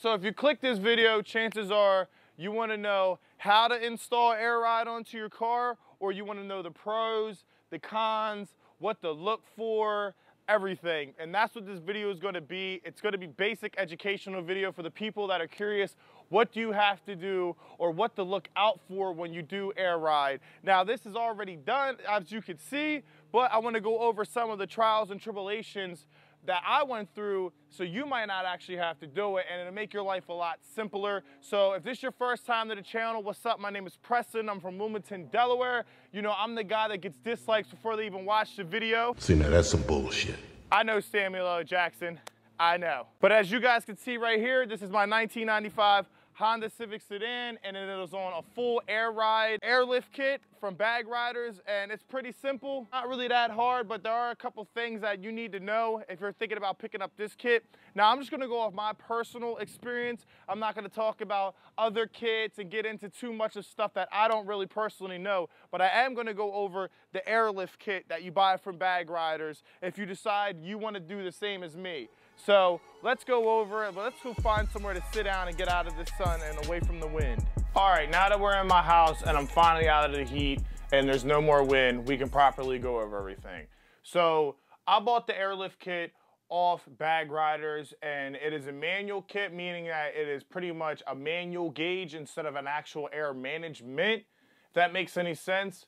so if you click this video, chances are you wanna know how to install Air Ride onto your car, or you wanna know the pros, the cons, what to look for, everything. And that's what this video is gonna be. It's gonna be basic educational video for the people that are curious what you have to do or what to look out for when you do air ride. Now this is already done as you can see, but I wanna go over some of the trials and tribulations that I went through so you might not actually have to do it and it'll make your life a lot simpler. So if this is your first time to the channel, what's up? My name is Preston. I'm from Wilmington, Delaware. You know, I'm the guy that gets dislikes before they even watch the video. See, now that's some bullshit. I know Samuel L. Jackson. I know. But as you guys can see right here, this is my 1995 Honda Civic sedan and it is on a full air ride airlift kit from Bag Riders and it's pretty simple. Not really that hard, but there are a couple things that you need to know if you're thinking about picking up this kit. Now I'm just gonna go off my personal experience. I'm not gonna talk about other kits and get into too much of stuff that I don't really personally know, but I am gonna go over the airlift kit that you buy from Bag Riders if you decide you wanna do the same as me. So let's go over it, but let's go find somewhere to sit down and get out of the sun and away from the wind. All right, now that we're in my house and I'm finally out of the heat and there's no more wind, we can properly go over everything. So I bought the airlift kit off Bag Riders and it is a manual kit, meaning that it is pretty much a manual gauge instead of an actual air management, if that makes any sense.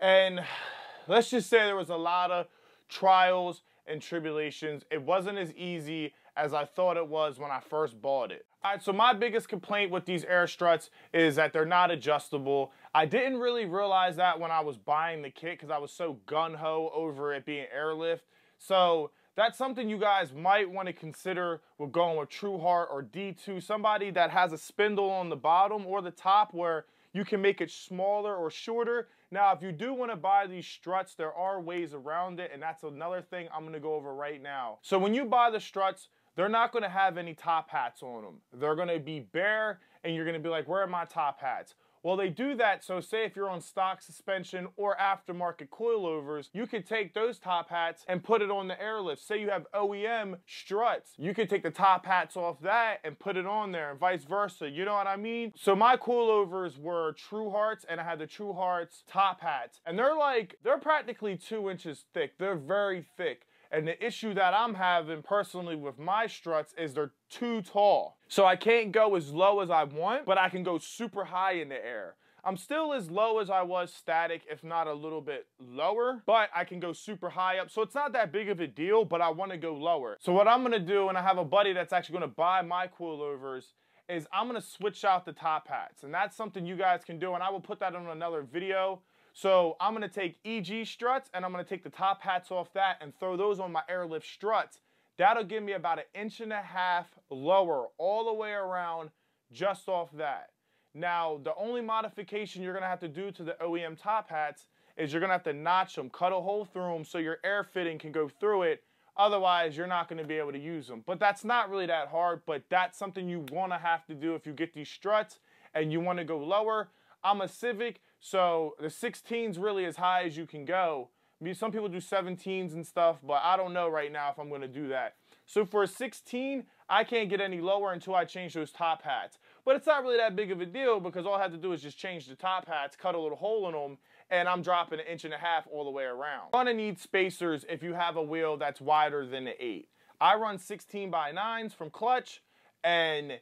And let's just say there was a lot of trials and tribulations. It wasn't as easy as I thought it was when I first bought it. All right, so my biggest complaint with these air struts is that they're not adjustable. I didn't really realize that when I was buying the kit because I was so gun-ho over it being airlift. So that's something you guys might want to consider with going with Truhart or D2, somebody that has a spindle on the bottom or the top where you can make it smaller or shorter. Now, if you do want to buy these struts, there are ways around it, and that's another thing I'm going to go over right now. So when you buy the struts, they're not going to have any top hats on them. They're going to be bare, and you're going to be like, where are my top hats? Well, they do that, so say if you're on stock suspension or aftermarket coilovers, you could take those top hats and put it on the airlift. Say you have OEM struts, you could take the top hats off that and put it on there and vice versa, you know what I mean? So my coilovers were Truharts and I had the Truharts top hats. And they're like, they're practically two inches thick. They're very thick. And the issue that I'm having personally with my struts is they're too tall. So I can't go as low as I want, but I can go super high in the air. I'm still as low as I was static, if not a little bit lower, but I can go super high up. So it's not that big of a deal, but I wanna go lower. So what I'm gonna do, and I have a buddy that's actually gonna buy my coilovers, is I'm gonna switch out the top hats. And that's something you guys can do, and I will put that on another video. So I'm gonna take EG struts and I'm gonna take the top hats off that and throw those on my airlift struts. That'll give me about an inch and a half lower all the way around just off that. Now, the only modification you're gonna have to do to the OEM top hats is you're gonna have to notch them, cut a hole through them so your air fitting can go through it. Otherwise, you're not gonna be able to use them. But that's not really that hard, but that's something you wanna have to do if you get these struts and you wanna go lower. I'm a Civic, so the 16's really as high as you can go. I mean, some people do 17s and stuff, but I don't know right now if I'm going to do that. So for a 16, I can't get any lower until I change those top hats. But it's not really that big of a deal because all I have to do is just change the top hats, cut a little hole in them, and I'm dropping an inch and a half all the way around. You're gonna need spacers if you have a wheel that's wider than the 8. I run 16 by 9s from Clutch, and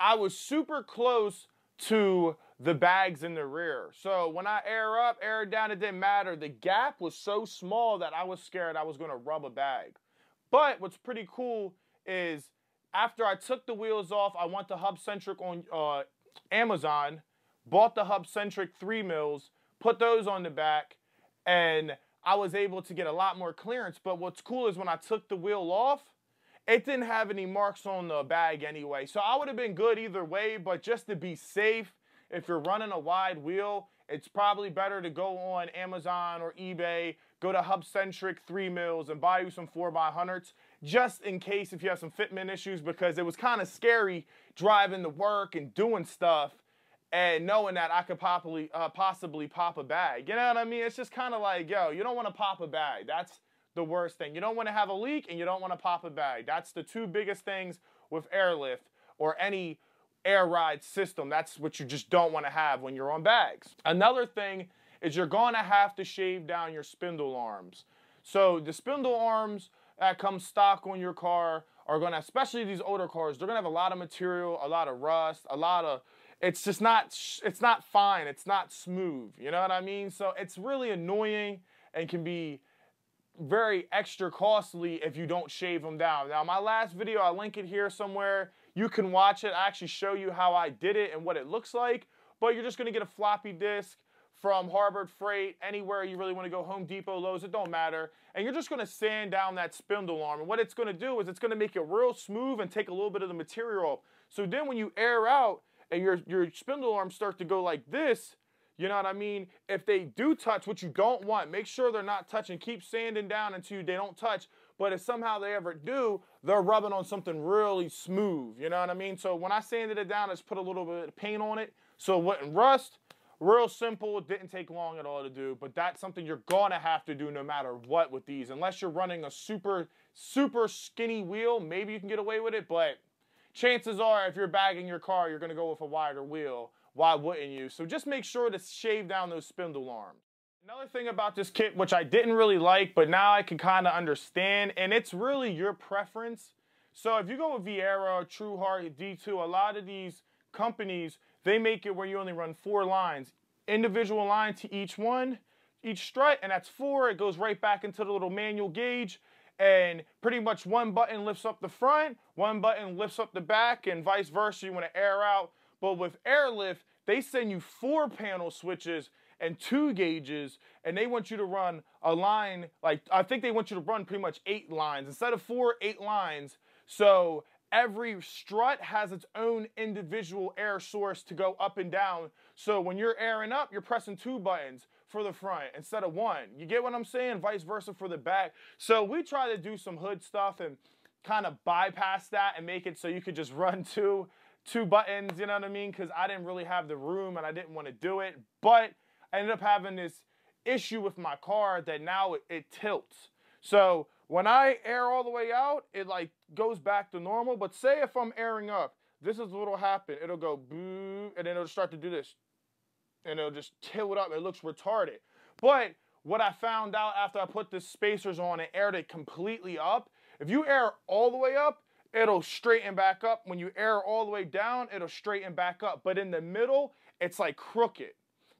I was super close to the bags in the rear. So when I air up, air down, it didn't matter. The gap was so small that I was scared I was gonna rub a bag. But what's pretty cool is after I took the wheels off, I went to Hub Centric on uh, Amazon, bought the Hub Centric 3 mils, put those on the back, and I was able to get a lot more clearance. But what's cool is when I took the wheel off, it didn't have any marks on the bag anyway. So I would have been good either way, but just to be safe, if you're running a wide wheel, it's probably better to go on Amazon or eBay, go to HubCentric 3 mils and buy you some 4x100s just in case if you have some fitment issues because it was kind of scary driving to work and doing stuff and knowing that I could possibly, uh, possibly pop a bag. You know what I mean? It's just kind of like, yo, you don't want to pop a bag. That's the worst thing. You don't want to have a leak and you don't want to pop a bag. That's the two biggest things with airlift or any air ride system. That's what you just don't want to have when you're on bags. Another thing is you're going to have to shave down your spindle arms. So the spindle arms that come stock on your car are going to, especially these older cars, they're going to have a lot of material, a lot of rust, a lot of it's just not it's not fine it's not smooth you know what i mean so it's really annoying and can be very extra costly if you don't shave them down now my last video i'll link it here somewhere you can watch it i actually show you how i did it and what it looks like but you're just going to get a floppy disk from Harbor Freight, anywhere you really want to go, Home Depot, Lowe's, it don't matter. And you're just going to sand down that spindle arm. And what it's going to do is it's going to make it real smooth and take a little bit of the material. So then when you air out, and your, your spindle arms start to go like this, you know what I mean? If they do touch, what you don't want, make sure they're not touching. Keep sanding down until they don't touch. But if somehow they ever do, they're rubbing on something really smooth. You know what I mean? So when I sanded it down, I just put a little bit of paint on it so it wouldn't rust. Real simple, didn't take long at all to do, but that's something you're gonna have to do no matter what with these. Unless you're running a super, super skinny wheel, maybe you can get away with it, but chances are if you're bagging your car, you're going to go with a wider wheel. Why wouldn't you? So just make sure to shave down those spindle arms. Another thing about this kit, which I didn't really like, but now I can kind of understand, and it's really your preference. So if you go with Viera, Truhart, D2, a lot of these companies, they make it where you only run four lines. Individual line to each one, each strut, and that's four. It goes right back into the little manual gauge and pretty much one button lifts up the front, one button lifts up the back, and vice versa. You want to air out. But with airlift, they send you four panel switches and two gauges, and they want you to run a line like I think they want you to run pretty much eight lines instead of four, eight lines. So every strut has its own individual air source to go up and down. So when you're airing up, you're pressing two buttons for the front instead of one. You get what I'm saying? Vice versa for the back. So we try to do some hood stuff and kind of bypass that and make it so you could just run two two buttons, you know what I mean? Because I didn't really have the room and I didn't want to do it. But I ended up having this issue with my car that now it, it tilts. So when I air all the way out, it like goes back to normal. But say if I'm airing up, this is what'll happen. It'll go boo, and then it'll start to do this and it'll just tilt it up. It looks retarded. But what I found out after I put the spacers on and aired it completely up, if you air all the way up, it'll straighten back up. When you air all the way down, it'll straighten back up. But in the middle, it's like crooked.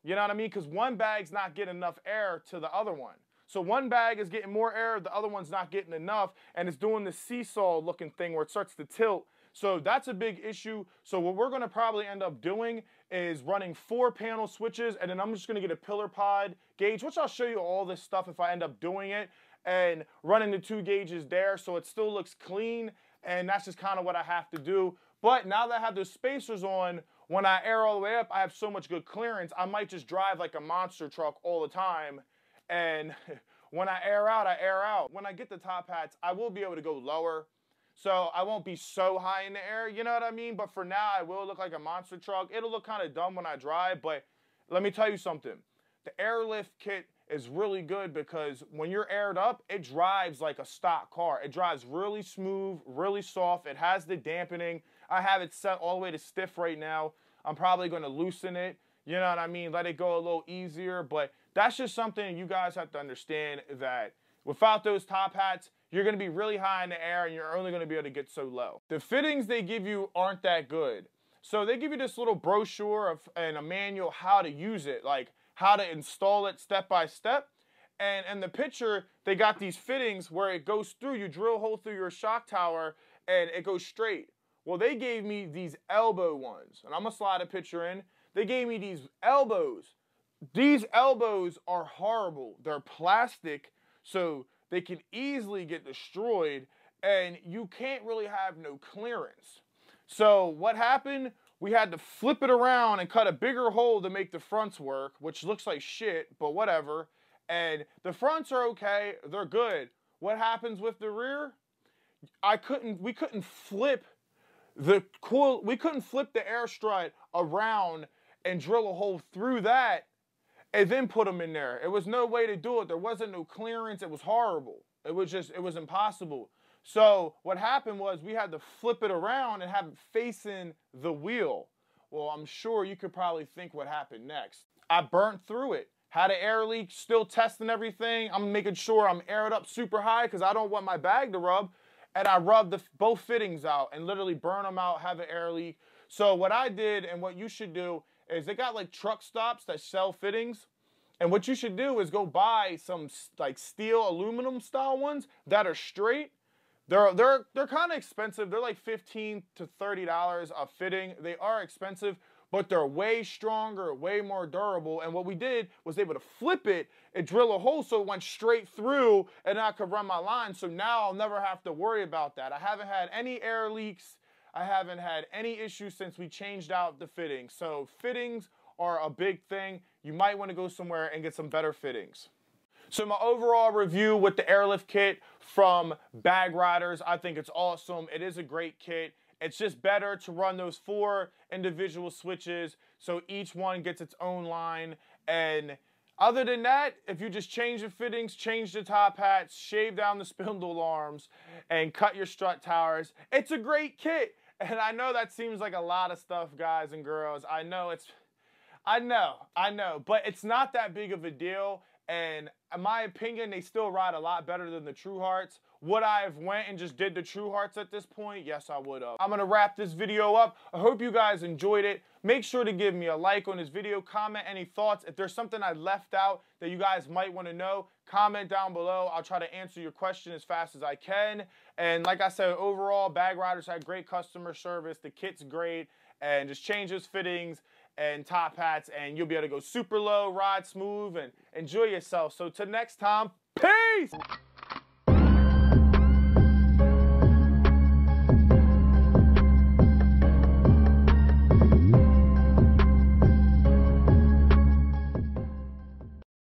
You know what I mean? Because one bag's not getting enough air to the other one. So one bag is getting more air, the other one's not getting enough, and it's doing the seesaw looking thing where it starts to tilt. So that's a big issue. So what we're gonna probably end up doing is running four panel switches and then I'm just gonna get a pillar pod gauge, which I'll show you all this stuff if I end up doing it and running the two gauges there so it still looks clean and that's just kind of what I have to do. But now that I have those spacers on, when I air all the way up, I have so much good clearance, I might just drive like a monster truck all the time and when I air out, I air out. When I get the top hats, I will be able to go lower so I won't be so high in the air, you know what I mean? But for now, I will look like a monster truck. It'll look kind of dumb when I drive, but let me tell you something. The airlift kit is really good because when you're aired up, it drives like a stock car. It drives really smooth, really soft. It has the dampening. I have it set all the way to stiff right now. I'm probably going to loosen it. You know what I mean? Let it go a little easier. But that's just something you guys have to understand that without those top hats, you're going to be really high in the air and you're only going to be able to get so low. The fittings they give you aren't that good. So they give you this little brochure of, and a manual how to use it, like how to install it step by step. And in the picture, they got these fittings where it goes through, you drill a hole through your shock tower and it goes straight. Well, they gave me these elbow ones, and I'm gonna slide a picture in. They gave me these elbows. These elbows are horrible. They're plastic, so they can easily get destroyed and you can't really have no clearance. So what happened? We had to flip it around and cut a bigger hole to make the fronts work, which looks like shit, but whatever. And the fronts are okay, they're good. What happens with the rear? I couldn't we couldn't flip the coil we couldn't flip the air strut around and drill a hole through that and then put them in there. It was no way to do it. There wasn't no clearance. It was horrible. It was just, it was impossible. So what happened was we had to flip it around and have it facing the wheel. Well, I'm sure you could probably think what happened next. I burnt through it. Had an air leak, still testing everything. I'm making sure I'm aired up super high because I don't want my bag to rub. And I rubbed the, both fittings out and literally burn them out, have an air leak. So what I did and what you should do is they got like truck stops that sell fittings. And what you should do is go buy some like steel aluminum style ones that are straight. They're they're they're kind of expensive. They're like 15 to 30 dollars a fitting. They are expensive, but they're way stronger, way more durable. And what we did was able to flip it and drill a hole so it went straight through and I could run my line. So now I'll never have to worry about that. I haven't had any air leaks. I haven't had any issues since we changed out the fittings. So fittings are a big thing. You might want to go somewhere and get some better fittings. So my overall review with the airlift kit from Bag Riders, I think it's awesome. It is a great kit. It's just better to run those four individual switches so each one gets its own line. And other than that, if you just change the fittings, change the top hats, shave down the spindle arms, and cut your strut towers, it's a great kit. And I know that seems like a lot of stuff, guys and girls. I know it's, I know, I know, but it's not that big of a deal. And in my opinion, they still ride a lot better than the Truharts. Would I have went and just did the Truharts at this point? Yes, I would have. I'm gonna wrap this video up. I hope you guys enjoyed it. Make sure to give me a like on this video, comment any thoughts. If there's something I left out that you guys might wanna know, comment down below. I'll try to answer your question as fast as I can. And like I said, overall, Bag Riders had great customer service. The kit's great. And just change those fittings and top hats and you'll be able to go super low, ride smooth, and enjoy yourself. So till next time, peace!